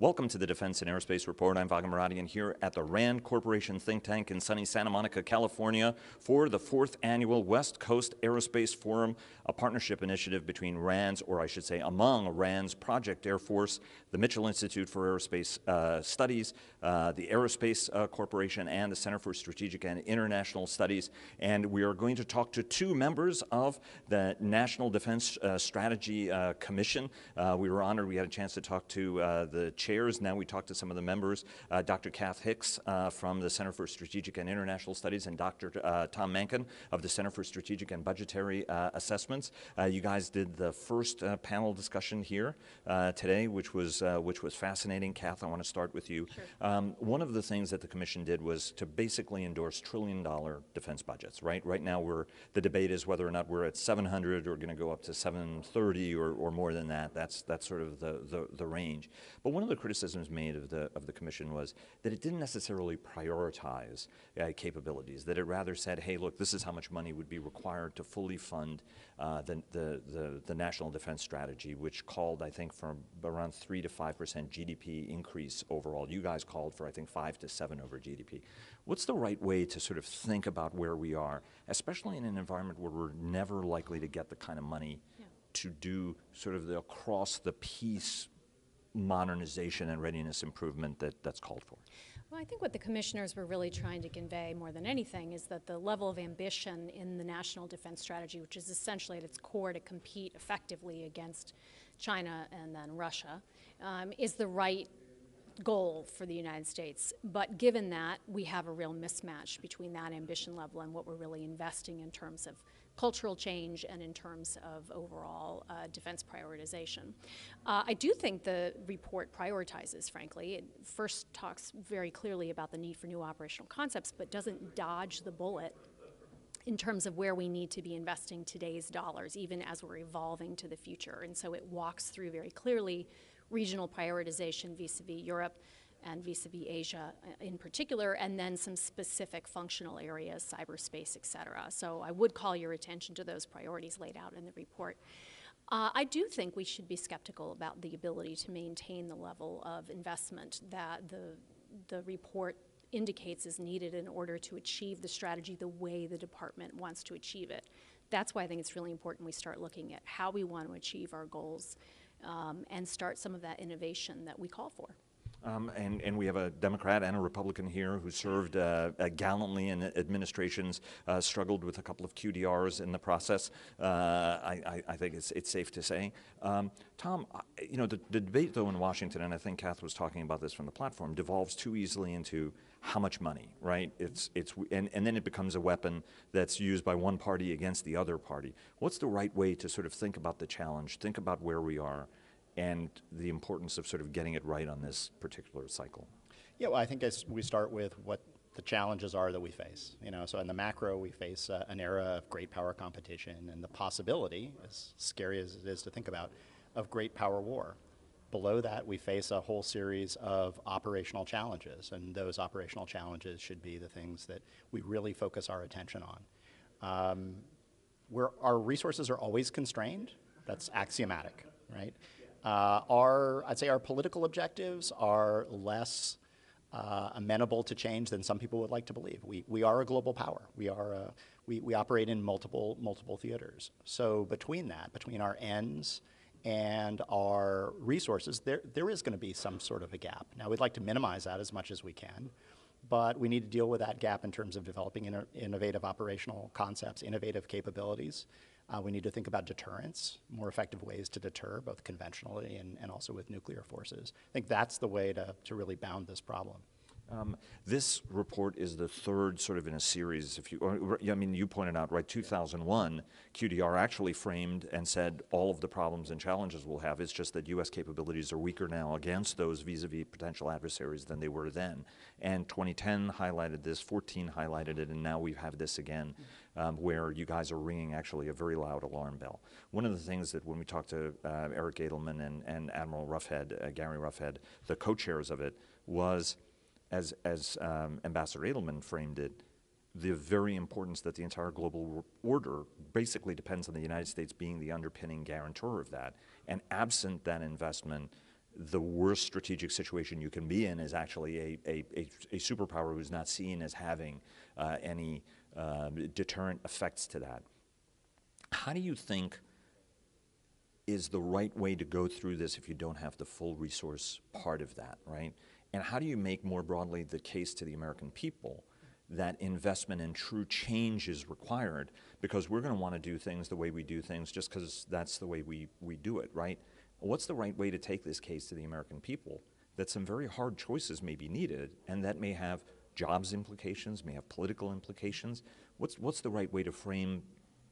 Welcome to the Defense and Aerospace Report. I'm Vago Muradian here at the RAND Corporation think tank in sunny Santa Monica, California for the fourth annual West Coast Aerospace Forum, a partnership initiative between RAND's, or I should say among RAND's Project Air Force, the Mitchell Institute for Aerospace uh, Studies, uh, the Aerospace uh, Corporation, and the Center for Strategic and International Studies. And we are going to talk to two members of the National Defense uh, Strategy uh, Commission. Uh, we were honored we had a chance to talk to the chair chairs. Now we talk to some of the members, uh, Dr. Kath Hicks uh, from the Center for Strategic and International Studies and Dr. Uh, Tom Mahnken of the Center for Strategic and Budgetary uh, Assessments. Uh, you guys did the first panel discussion here today, which was, which was fascinating. Kath, I want to start with you. Sure. Um, one of the things that the commission did was to basically endorse trillion dollar defense budgets, right? Right now we're, the debate is whether or not we're at 700 or going to go up to 730 or, or more than that. That's, that's sort of the, the, the range. But one of the criticisms made of the, of the commission was that it didn't necessarily prioritize uh, capabilities, that it rather said, hey, look, this is how much money would be required to fully fund uh, the, the, the, the, national defense strategy, which called, I think, for around 3 to 5% GDP increase overall. You guys called for, I think, 5 to 7 over GDP. What's the right way to sort of think about where we are, especially in an environment where we're never likely to get the kind of money yeah. to do sort of the across the piece modernization and readiness improvement that, that's called for? Well, I think what the commissioners were really trying to convey more than anything is that the level of ambition in the national defense strategy, which is essentially at its core to compete effectively against China and then Russia, um, is the right goal for the United States. But given that, we have a real mismatch between that ambition level and what we're really investing in terms of cultural change and in terms of overall uh, defense prioritization. Uh, I do think the report prioritizes, frankly. It first talks very clearly about the need for new operational concepts, but doesn't dodge the bullet in terms of where we need to be investing today's dollars, even as we're evolving to the future. And so it walks through very clearly regional prioritization vis-a-vis -vis Europe, and vis-a-vis Asia uh, in particular, and then some specific functional areas, cyberspace, et cetera. So I would call your attention to those priorities laid out in the report. Uh, I do think we should be skeptical about the ability to maintain the level of investment that the, the report indicates is needed in order to achieve the strategy the way the department wants to achieve it. That's why I think it's really important we start looking at how we want to achieve our goals um, and start some of that innovation that we call for. Um, and, and we have a Democrat and a Republican here who served uh, uh, gallantly in administrations, uh, struggled with a couple of QDRs in the process, uh, I, I, think it's, it's safe to say. Um, Tom, you know, the, the, debate though in Washington, and I think Kath was talking about this from the platform, devolves too easily into how much money, right? It's, it's, and, and then it becomes a weapon that's used by one party against the other party. What's the right way to sort of think about the challenge, think about where we are, and the importance of sort of getting it right on this particular cycle? Yeah, well, I think as we start with what the challenges are that we face. You know, so in the macro, we face uh, an era of great power competition and the possibility, as scary as it is to think about, of great power war. Below that, we face a whole series of operational challenges, and those operational challenges should be the things that we really focus our attention on. Um, where our resources are always constrained, that's axiomatic, right? Uh, our, I'd say our political objectives are less uh, amenable to change than some people would like to believe. We, we are a global power. We, are a, we, we operate in multiple, multiple theaters. So between that, between our ends and our resources, there, there is going to be some sort of a gap. Now, we'd like to minimize that as much as we can, but we need to deal with that gap in terms of developing innovative operational concepts, innovative capabilities, uh, we need to think about deterrence, more effective ways to deter, both conventionally and, and also with nuclear forces. I think that's the way to, to really bound this problem. Um, this report is the third sort of in a series. If you, or, I mean, you pointed out, right, 2001, QDR actually framed and said all of the problems and challenges we'll have. It's just that U.S. capabilities are weaker now against those vis-a-vis -vis potential adversaries than they were then. And 2010 highlighted this, 14 highlighted it, and now we have this again, um, where you guys are ringing actually a very loud alarm bell. One of the things that when we talked to uh, Eric Edelman and, and Admiral Roughead, uh, Gary Roughead, the co-chairs of it, was as, as um, Ambassador Edelman framed it, the very importance that the entire global order basically depends on the United States being the underpinning guarantor of that. And absent that investment, the worst strategic situation you can be in is actually a, a, a, a superpower who's not seen as having uh, any uh, deterrent effects to that. How do you think is the right way to go through this if you don't have the full resource part of that, right? And how do you make more broadly the case to the American people that investment and true change is required because we're going to want to do things the way we do things just because that's the way we, we do it, right? What's the right way to take this case to the American people that some very hard choices may be needed and that may have jobs implications, may have political implications? What's, what's the right way to frame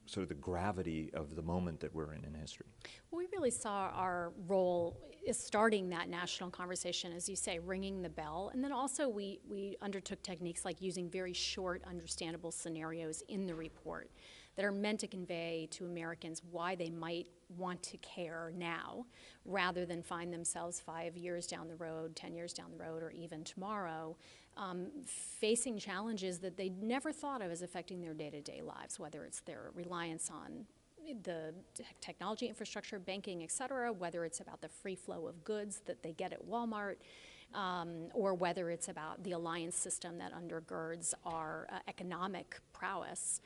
sort of the gravity of the moment that we're in in history? Well, we really saw our role is starting that national conversation, as you say, ringing the bell. And then also we, we undertook techniques like using very short, understandable scenarios in the report that are meant to convey to Americans why they might want to care now rather than find themselves five years down the road, 10 years down the road, or even tomorrow um, facing challenges that they never thought of as affecting their day to day lives, whether it's their reliance on the technology infrastructure, banking, et cetera, whether it's about the free flow of goods that they get at Walmart, um, or whether it's about the alliance system that undergirds our uh, economic prowess.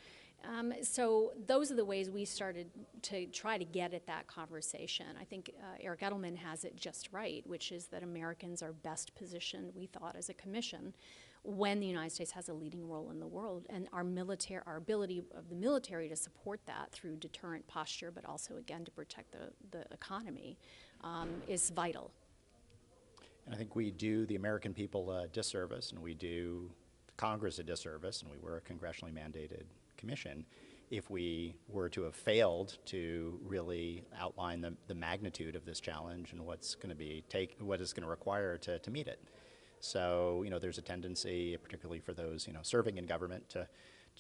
Um, so those are the ways we started to try to get at that conversation. I think uh, Eric Edelman has it just right, which is that Americans are best positioned, we thought, as a commission, when the United States has a leading role in the world, and our military, our ability of the military to support that through deterrent posture, but also again to protect the the economy, um, is vital. And I think we do the American people a disservice, and we do Congress a disservice, and we were a congressionally mandated Commission if we were to have failed to really outline the, the magnitude of this challenge and what's going to be take what it's going to require to, to meet it. So you know, there's a tendency, particularly for those you know serving in government, to,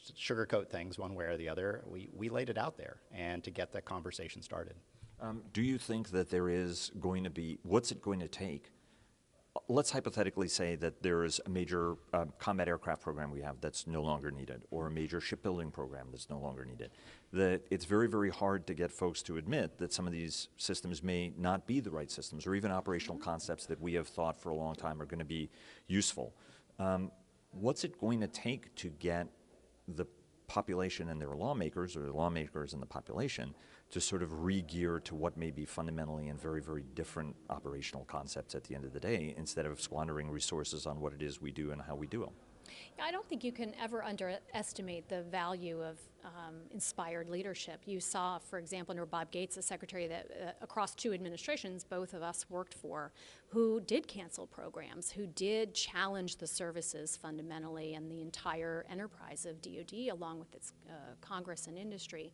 to sugarcoat things one way or the other. We we laid it out there, and to get that conversation started. Um, do you think that there is going to be what's it going to take let's hypothetically say that there is a major uh, combat aircraft program we have that's no longer needed, or a major shipbuilding program that's no longer needed. That it's very, very hard to get folks to admit that some of these systems may not be the right systems, or even operational concepts that we have thought for a long time are going to be useful. Um, what's it going to take to get the population and their lawmakers, or the lawmakers and the population, to sort of re-gear to what may be fundamentally and very, very different operational concepts at the end of the day, instead of squandering resources on what it is we do and how we do them. I don't think you can ever underestimate the value of um, inspired leadership. You saw, for example, under Bob Gates, a secretary that uh, across two administrations, both of us worked for, who did cancel programs, who did challenge the services fundamentally and the entire enterprise of DoD, along with its uh, Congress and industry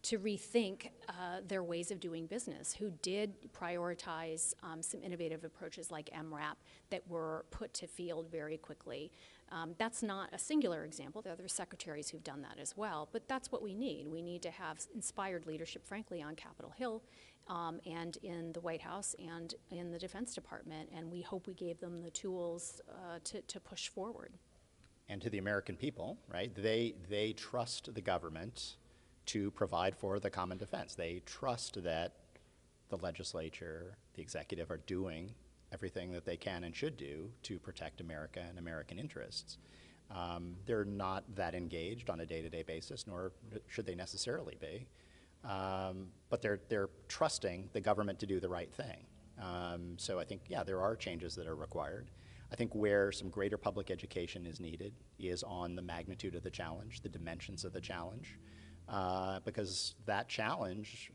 to rethink uh, their ways of doing business, who did prioritize um, some innovative approaches like MRAP that were put to field very quickly. Um, that's not a singular example. There are other secretaries who've done that as well, but that's what we need. We need to have inspired leadership, frankly, on Capitol Hill um, and in the White House and in the Defense Department, and we hope we gave them the tools uh, to, to push forward. And to the American people, right? They, they trust the government to provide for the common defense. They trust that the legislature, the executive are doing everything that they can and should do to protect America and American interests. Um, they're not that engaged on a day-to-day basis, nor should they necessarily be. Um, but they're, they're trusting the government to do the right thing. Um, so I think, yeah, there are changes that are required. I think where some greater public education is needed is on the magnitude of the challenge, the dimensions of the challenge uh, because that challenge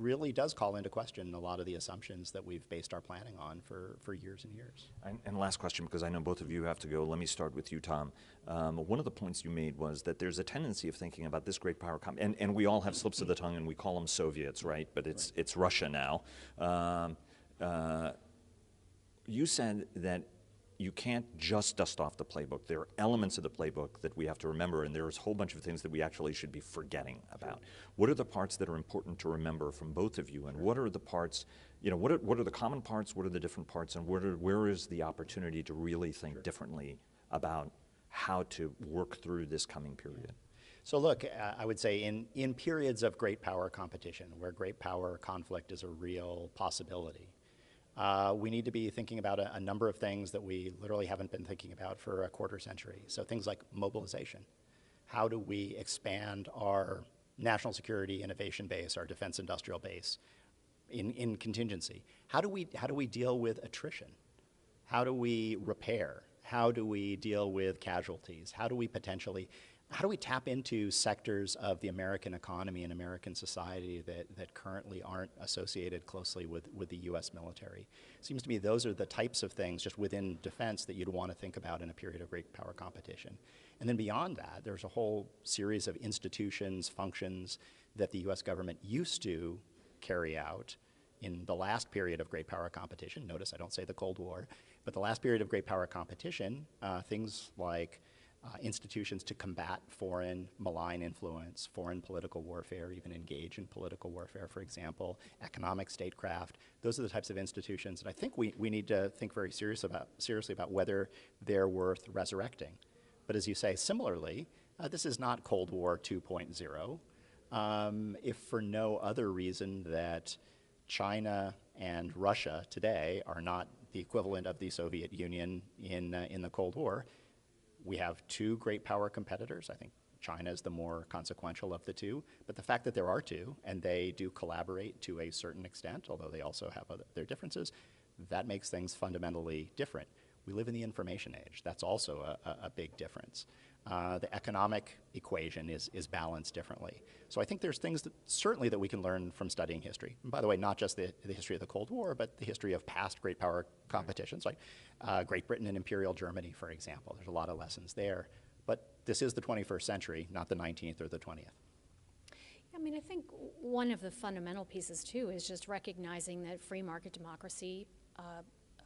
really does call into question a lot of the assumptions that we've based our planning on for, for years and years. And, and last question, because I know both of you have to go. Let me start with you, Tom. Um, one of the points you made was that there's a tendency of thinking about this great power, com- and, and we all have slips of the tongue, and we call them Soviets, right? But it's right. it's Russia now. Um, uh, you said that you can't just dust off the playbook. There are elements of the playbook that we have to remember, and there's a whole bunch of things that we actually should be forgetting about. What are the parts that are important to remember from both of you, and what are the parts, you know, what are, what are the common parts, what are the different parts, and where, are, where is the opportunity to really think sure. differently about how to work through this coming period? So look, uh, I would say in, in periods of great power competition, where great power conflict is a real possibility, uh, we need to be thinking about a, a number of things that we literally haven't been thinking about for a quarter century. So things like mobilization. How do we expand our national security innovation base, our defense industrial base in, in contingency? How do, we, how do we deal with attrition? How do we repair? How do we deal with casualties? How do we potentially, how do we tap into sectors of the American economy and American society that, that currently aren't associated closely with, with the US military? Seems to me those are the types of things just within defense that you'd want to think about in a period of great power competition. And then beyond that, there's a whole series of institutions, functions that the US government used to carry out in the last period of great power competition. Notice I don't say the Cold War, but the last period of great power competition, uh, things like uh, institutions to combat foreign malign influence, foreign political warfare, even engage in political warfare, for example, economic statecraft. Those are the types of institutions that I think we, we need to think very serious about, seriously about whether they're worth resurrecting. But as you say, similarly, uh, this is not Cold War 2.0. Um, if for no other reason that China and Russia today are not the equivalent of the Soviet Union in, uh, in the Cold War, we have two great power competitors. I think China is the more consequential of the two. But the fact that there are two, and they do collaborate to a certain extent, although they also have other, their differences, that makes things fundamentally different. We live in the information age. That's also a, a, a big difference. Uh, the economic equation is, is balanced differently. So I think there's things that certainly that we can learn from studying history. And by the way, not just the, the history of the Cold War, but the history of past great power competitions, like uh, Great Britain and Imperial Germany, for example. There's a lot of lessons there. But this is the 21st century, not the 19th or the 20th. I mean, I think one of the fundamental pieces, too, is just recognizing that free market democracy uh, uh,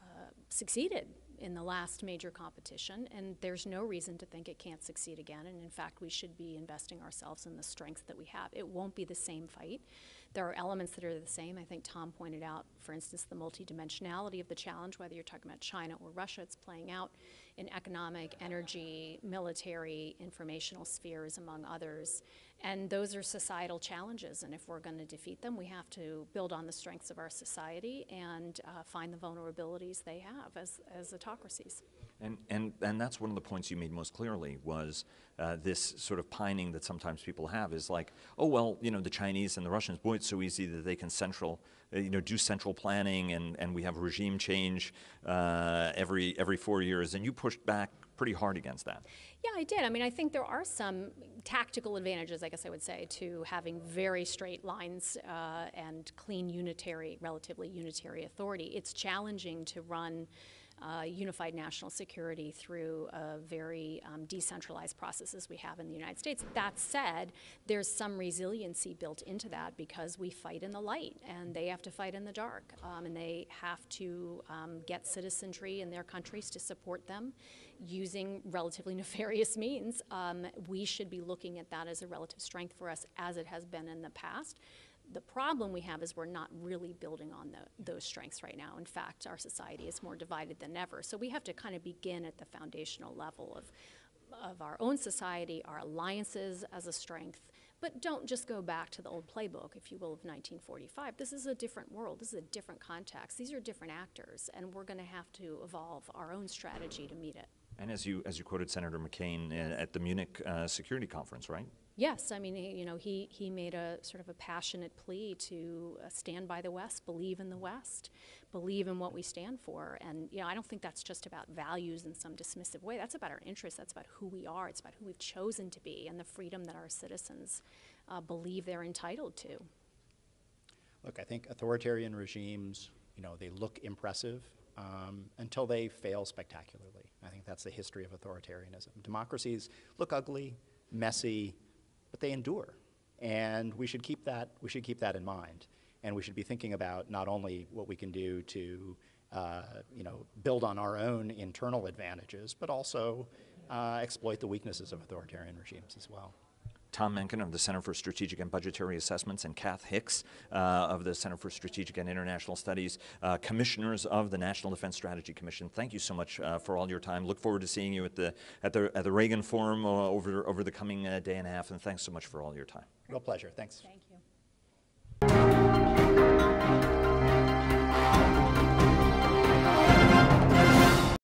succeeded in the last major competition, and there's no reason to think it can't succeed again. And in fact, we should be investing ourselves in the strengths that we have. It won't be the same fight. There are elements that are the same. I think Tom pointed out, for instance, the multidimensionality of the challenge, whether you're talking about China or Russia, it's playing out in economic, energy, military, informational spheres, among others. And those are societal challenges, and if we're going to defeat them, we have to build on the strengths of our society and uh, find the vulnerabilities they have as, as autocracies. And, and, and that's one of the points you made most clearly was uh, this sort of pining that sometimes people have is like, oh, well, you know, the Chinese and the Russians, boy, it's so easy that they can central, uh, you know, do central planning and, and we have regime change uh, every, every four years. And you pushed back pretty hard against that. Yeah, I did. I mean, I think there are some tactical advantages, I guess I would say, to having very straight lines uh, and clean unitary, relatively unitary authority. It's challenging to run uh, unified national security through very um, decentralized processes we have in the United States. That said, there's some resiliency built into that because we fight in the light and they have to fight in the dark. Um, and they have to um, get citizenry in their countries to support them using relatively nefarious means. Um, we should be looking at that as a relative strength for us as it has been in the past. The problem we have is we're not really building on the, those strengths right now. In fact, our society is more divided than ever. So we have to kind of begin at the foundational level of, of our own society, our alliances as a strength, but don't just go back to the old playbook, if you will, of 1945. This is a different world. This is a different context. These are different actors, and we're going to have to evolve our own strategy to meet it. And as you, as you quoted Senator McCain uh, at the Munich uh, Security Conference, right? Yes, I mean, he, you know, he, he made a sort of a passionate plea to uh, stand by the West, believe in the West, believe in what we stand for. And, you know, I don't think that's just about values in some dismissive way. That's about our interests. That's about who we are. It's about who we've chosen to be and the freedom that our citizens uh, believe they're entitled to. Look, I think authoritarian regimes, you know, they look impressive um, until they fail spectacularly. I think that's the history of authoritarianism. Democracies look ugly, messy, but they endure. And we should keep that, we should keep that in mind. And we should be thinking about not only what we can do to uh, you know, build on our own internal advantages, but also uh, exploit the weaknesses of authoritarian regimes as well. Tom Mahnken of the Center for Strategic and Budgetary Assessments and Kath Hicks uh, of the Center for Strategic and International Studies, uh, commissioners of the National Defense Strategy Commission. Thank you so much uh, for all your time. Look forward to seeing you at the at the at the Reagan Forum uh, over over the coming uh, day and a half. And thanks so much for all your time. Real pleasure. Thanks. Thank you.